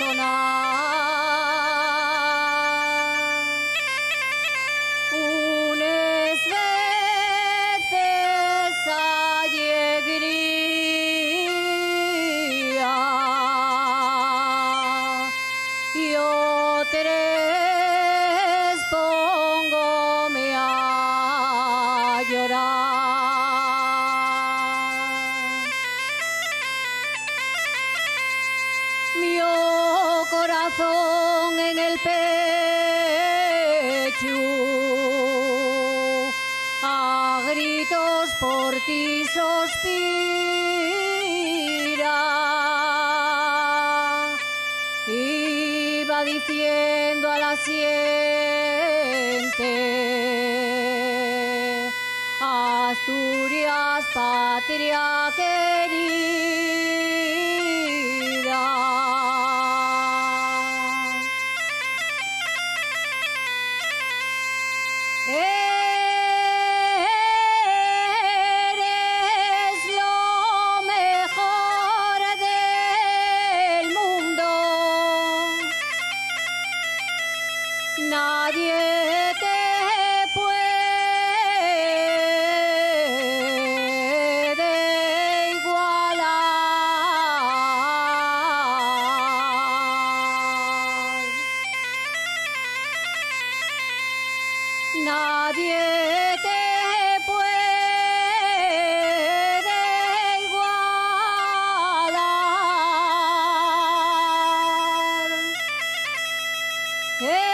সোনা en el pecho. A gritos por ti suspira. Iba diciendo a la siente Asturias patria querida Nadie te puede igualar. El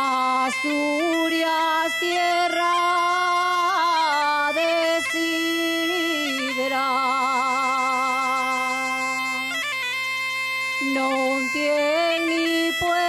Asturias, tierra de sidra. No tiene ni puerta